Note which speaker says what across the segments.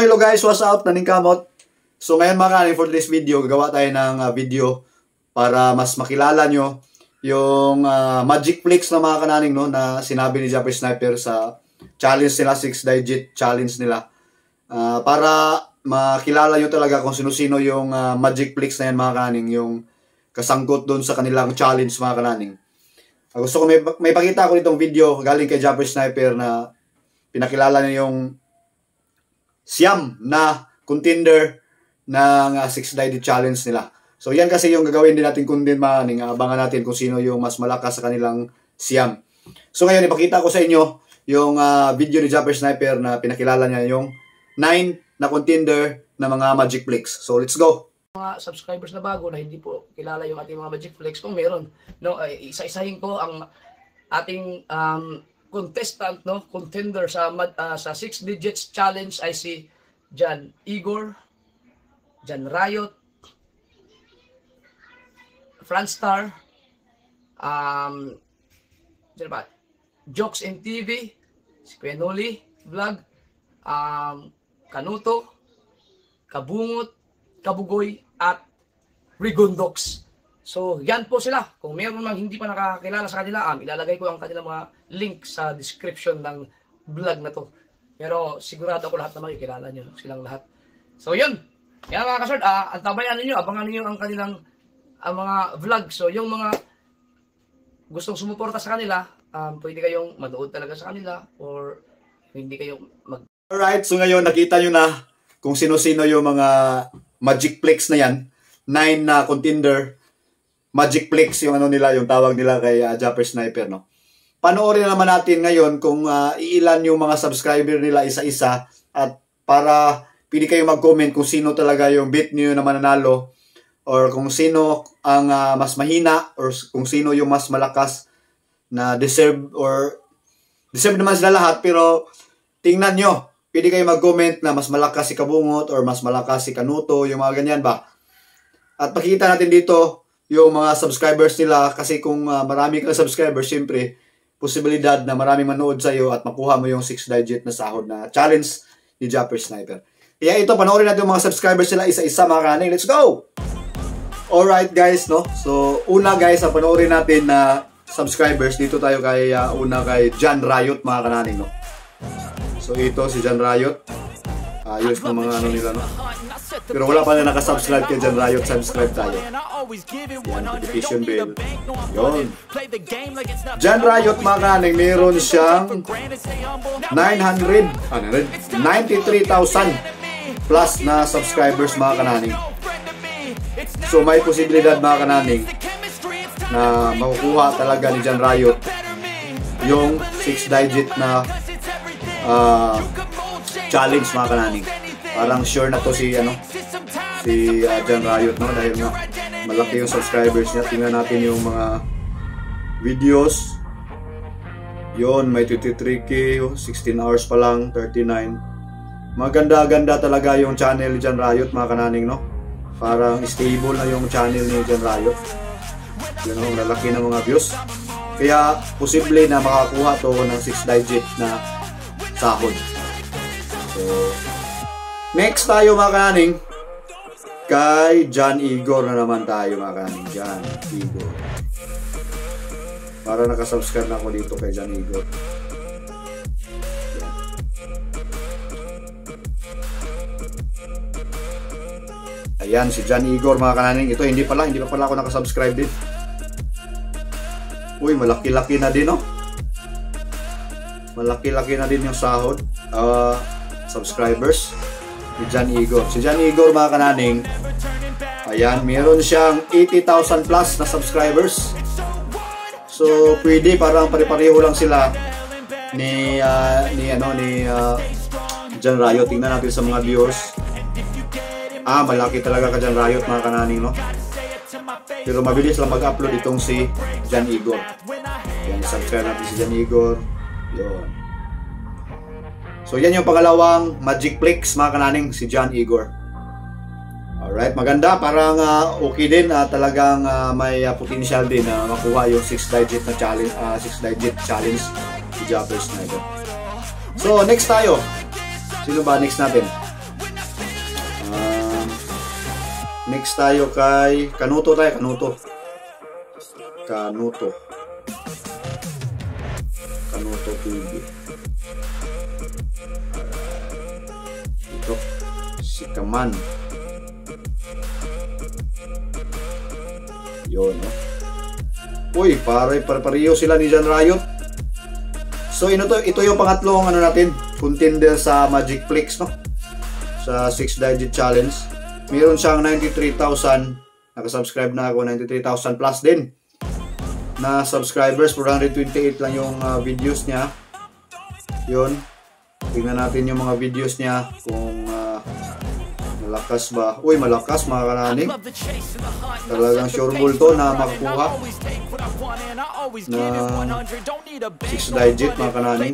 Speaker 1: Hello guys, what's up? Naning kamot. So ngayon mga kanin, for this video, gagawa tayo ng uh, video para mas makilala nyo yung uh, magic flicks na mga kananing no, na sinabi ni Japanese Sniper sa challenge nila, 6 digit challenge nila. Uh, para makilala nyo talaga kung sino-sino yung uh, magic flicks na yan mga kananing, yung kasangkot doon sa kanilang challenge mga kananing. Uh, gusto ko may, may pakita ko nitong video galing kay Japanese Sniper na pinakilala niya yung siyam na contender ng uh, Six Sided Challenge nila. So yan kasi yung gagawin din natin kung din maning abangan natin kung sino yung mas malakas sa kanilang siyam. So ngayon ipakita ko sa inyo yung uh, video ni Jumper Sniper na pinakilala niya yung 9 na contender na mga Magic Flicks. So let's go!
Speaker 2: mga subscribers na bago na hindi po kilala yung ating mga Magic Flex kung meron no isa-isahin ko ang ating um, contestant, no, contender sa uh, sa 6 digits challenge ay si Jan Igor, Jan Riot, Franstar, um, sino ba? Jokes in TV, si Quenoli Vlog, um, Kanuto, Kabungot, Kabugoy, at Rigondox. So, yan po sila. Kung mayroon mang hindi pa nakakilala sa kanila, um, ilalagay ko ang kanilang mga link sa description ng vlog na to. Pero sigurado ako lahat na makikilala nyo silang lahat. So, yun. Yan mga kasord, uh, antabayan ninyo, abangan ninyo ang kanilang ang mga vlog. So, yung mga gustong sumuporta sa kanila, um, pwede kayong manood talaga sa kanila or hindi kayo mag...
Speaker 1: Alright, so ngayon nakita nyo na kung sino-sino yung mga Magic Plex na yan. Nine na contender Magic Plex yung ano nila, yung tawag nila kay uh, Japper Sniper, no? Panoorin naman natin ngayon kung uh, iilan yung mga subscriber nila isa-isa at para pili kayo mag-comment kung sino talaga yung bit niyo na mananalo or kung sino ang uh, mas mahina or kung sino yung mas malakas na deserve or deserve naman sila lahat pero tingnan nyo pwede kayo mag-comment na mas malakas si Kabungot or mas malakas si Kanuto yung mga ganyan ba at pakita natin dito yung mga subscribers nila kasi kung uh, marami kang subscribers, syempre, posibilidad na maraming manood sa iyo at makuha mo yung 6-digit na sahod na challenge ni Japper Sniper. Kaya ito, panoorin natin yung mga subscribers nila isa-isa mga kaning. Let's go! Alright guys, no? So, una guys, ang panoorin natin na subscribers, dito tayo kay, uh, una kay John Riot mga kananing, no? So, ito si John Riot. Ayos ng mga ano nila, no? Pero wala pa na nakasubscribe kay John Riot, subscribe tayo. Yan, notification bell. Yun. John Riot, mga kaning, meron siyang 900, ano, 93,000 plus na subscribers, mga kananing. So, may posibilidad, mga kananing, na makukuha talaga ni John Riot yung 6-digit na uh, challenge mga kananing. Parang sure na to si ano si uh, John Riot no dahil nga malaki yung subscribers niya. Tingnan natin yung mga videos. Yon, may 23k, 16 hours pa lang, 39. Maganda-ganda talaga yung channel ni John Riot mga kananing no. Parang stable na yung channel ni John Riot. Yun know, lalaki ng mga views. Kaya posible na makakuha to ng 6 digit na sahod. So, next tayo mga kaning kay John Igor na naman tayo mga kaning. John Igor. Para nakasubscribe na ako dito kay John Igor. Ayan, si John Igor mga kananing. Ito, hindi pala, hindi pa pala ako nakasubscribe din. Uy, malaki-laki na din, no? Malaki-laki na din yung sahod. Uh, subscribers ni John Igor. Si John Igor mga kananing, ayan, meron siyang 80,000 plus na subscribers. So, pwede parang pare-pareho lang sila ni uh, ni ano ni uh, John Riot. Tingnan natin sa mga viewers. Ah, malaki talaga ka John Riot mga kananing, no? Pero mabilis lang mag-upload itong si John Igor. Yan, subscribe natin si John Igor. Yun. So yan yung pangalawang Magic Flicks mga kananing si John Igor. Alright, maganda. Parang uh, okay din. Uh, talagang uh, may uh, potential din na uh, makuha yung 6-digit na challenge, 6-digit uh, challenge si Jopper Snyder. So, next tayo. Sino ba next natin? Uh, next tayo kay Kanuto tayo. Kanuto. Kanuto. Si Kaman. Yun, no? Uy, pare, pare-pareho sila ni John Riot. So, ino to, ito yung pangatlong ano natin, contender sa Magic Flix, no? Sa 6-digit challenge. Meron siyang 93,000. Nakasubscribe na ako, 93,000 plus din na subscribers. 428 lang yung uh, videos niya. Yun. Tingnan natin yung mga videos niya kung uh, malakas ba. Uy, malakas mga kanani. Talagang sure ball to na makukuha na 6 digit mga kanani.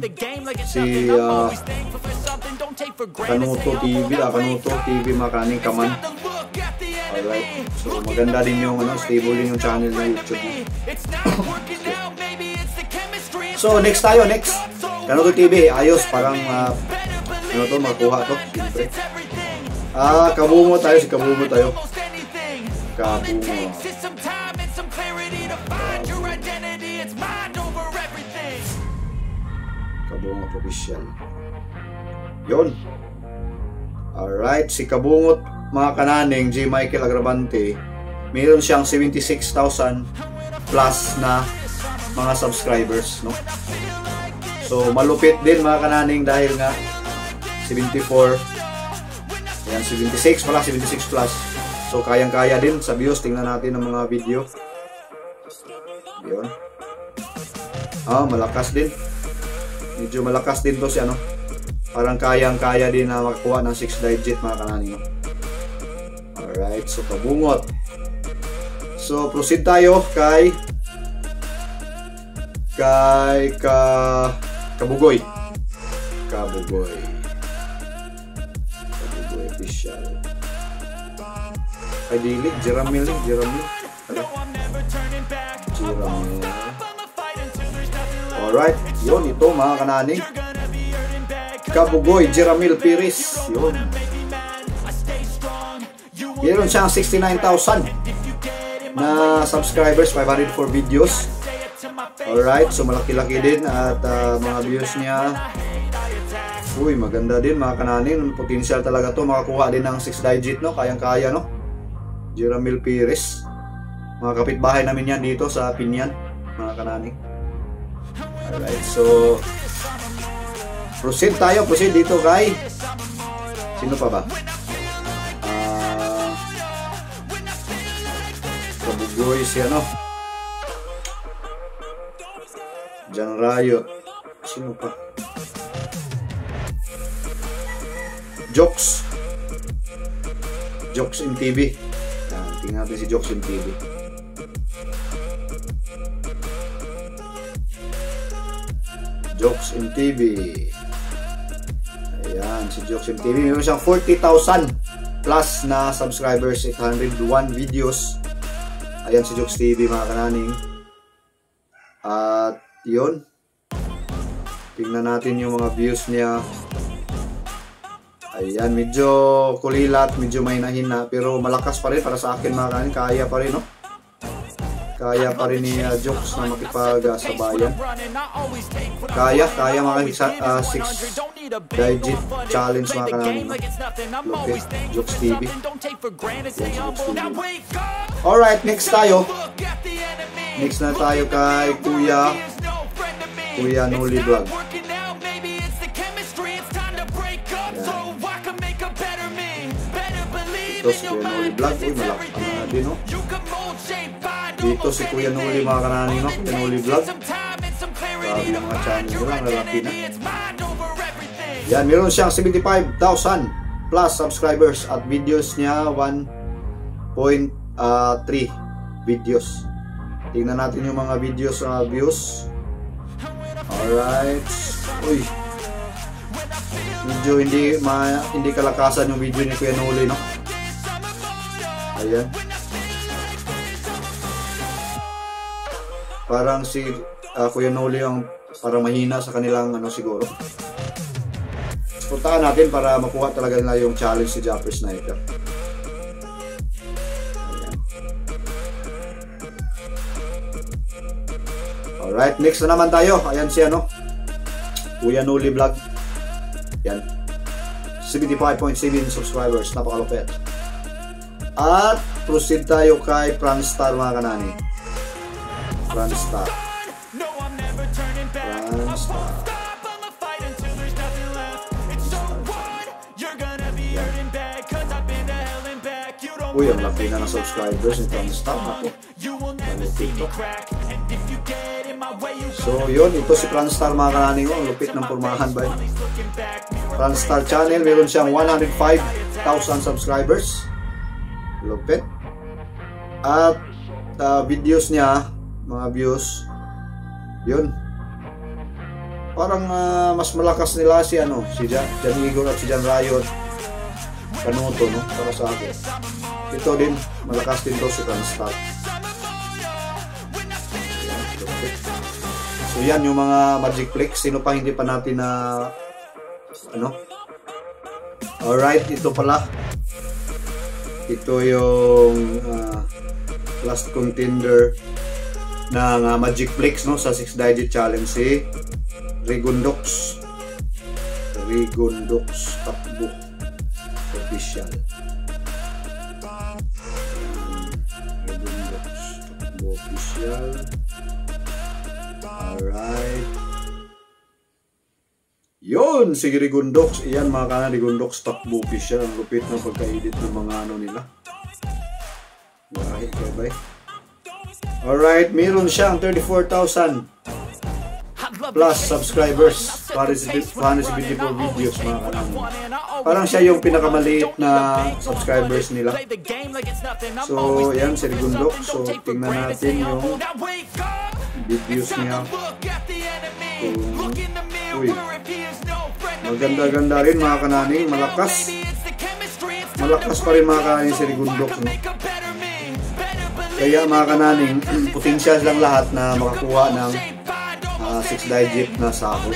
Speaker 1: Si uh, Kanuto TV, ah, Kanuto TV mga kanani, Kaman. Alright. So maganda din yung ano, stable din yung channel na YouTube. so next tayo, next. Kanuto TV, ayos, parang uh, ano to, makuha to, siyempre. Ah, kabungo tayo, si kabungo tayo. Kabungo. Kabungo official. Yon. Alright, si Kabungot mga kananing J. Michael Agravante, mayroon siyang 76,000 plus na mga subscribers, no? So, malupit din mga kananing dahil nga 74 Ayan, 76 pala, 76 plus. So, kayang-kaya din sa views. Tingnan natin ang mga video. Yun. Ah, malakas din. Medyo malakas din to si ano. Parang kayang-kaya din na makakuha ng 6 digit mga kanani. Alright, so kabungot. So, proceed tayo kay kay ka. Kabugoy. Kabugoy Kay Dilig, Jeramil, Jeramil. Jeramil. Alright, yun ito mga kanani. Kabugoy, Jeramil Piris. Yun. Meron siyang 69,000 na subscribers, 504 videos. Alright, so malaki-laki din at uh, mga views niya. Uy, maganda din mga kananin. Potential talaga to makakuha din ng 6 digit, no? Kayang-kaya, no? Jeramil Pires. Mga kapitbahay namin yan dito sa Pinyan, mga kananin. Alright, so proceed tayo, proceed dito kay sino pa ba? Kabugoy si ano Jan Riot sino pa Jokes Jokes in TV tingnan natin si Jokes in TV Jokes in TV Ayan, si Jokes in TV meron siyang 40,000 plus na subscribers 801 videos Ayan si Jokes TV mga kananing. At yun. Tingnan natin yung mga views niya. Ayan, medyo kulilat, medyo may nahina. Pero malakas pa rin para sa akin mga kananing. Kaya pa rin, no? Kaya pa rin ni uh, Jokes na makipag-sabayan. Kaya, kaya mga uh, 6 digit challenge mga TV. Yan si Jokes TV. Alright, next tayo. Next na tayo kay Kuya Kuya Noli Vlog. Si Kuya Noli Vlog. Uy, malaki pa na din, no? Dito si Kuya Noli mga kanani, no? Kuya Noli Vlog. Grabe yung mga channel nila, lalaki na. Yan, meron siyang 75,000 plus subscribers at videos niya 1.3 uh, videos. Tingnan natin yung mga videos na uh, views. Alright. Uy. Medyo hindi ma, hindi kalakasan yung video ni Kuya Noli, no? Ayan. Parang si uh, Kuya Noli ang parang mahina sa kanilang ano siguro. Puntaan natin para makuha talaga na yung challenge si Jeffrey Sniper. Ayan. Alright, next na naman tayo. Ayan si ano. Kuya Noli Vlog. Yan. 75.7 subscribers. Napakalupet. At proceed tayo kay Franstar mga kanani.
Speaker 3: You don't
Speaker 1: Uy, ang laki na ng subscribers ni Franstar.
Speaker 3: reality.
Speaker 1: Ako. So, yun. Ito si Franstar mga kanani ko. Ang lupit ng pormahan ba yun? Franstar channel. Meron siyang 105,000 subscribers. Lupit. At uh, videos niya, mga views, yun. Parang ah, mas malakas nila si ano, si Jan, Jan Igor at si Jan Riot. Kanuto, no? Para sa akin. Ito din, malakas din to si lupit. So yan yung mga Magic Flex. Sino pa hindi pa natin na ano? Alright, ito pala. Ito yung ah, last contender ng ah, Magic Flex no sa 6 digit challenge si Rigundox. Rigundox Takbo official. Rigundox Takbo official. Alright. Yun, si Rigundox. Iyan mga kanan, Rigundox takbo official. Ang lupit ng pagka-edit ng mga ano nila. Bahit kay bay. Alright, meron siyang 34,000 plus subscribers para sa para sa video for videos mga kanan. Parang siya yung pinakamaliit na subscribers nila. So, yan si Rigundox. So, tingnan natin yung videos niya. Kung, uy, maganda-ganda rin mga kananing, malakas. Malakas pa rin mga kananing si Rigundok. Kaya mga kananing, potensyal lang lahat na makakuha ng 6 digit na sahod.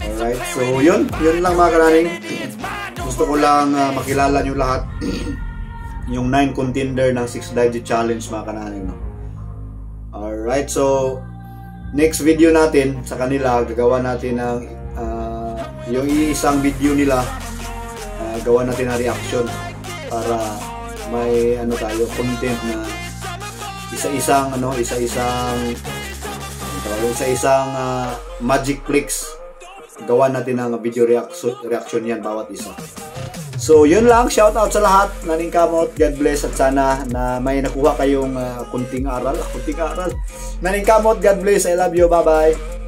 Speaker 1: Alright, so yun, yun lang mga kananing. Gusto ko lang ah, makilala nyo lahat yung 9 contender ng 6 digit challenge mga kananing. No? Alright, so next video natin sa kanila, gagawa natin ng ah, yung isang video nila, ah, gawa natin ng reaction para may ano tayo, content na isa-isang ano, isa-isang isa-isang ah, Magic Clicks gawa natin ng video reaction, reaction yan bawat isa. So, yun lang. Shout out sa lahat. Naning kamot. God bless. At sana na may nakuha kayong ah, kunting aral. Kunting aral. Naning kamot. God bless. I love you. Bye-bye.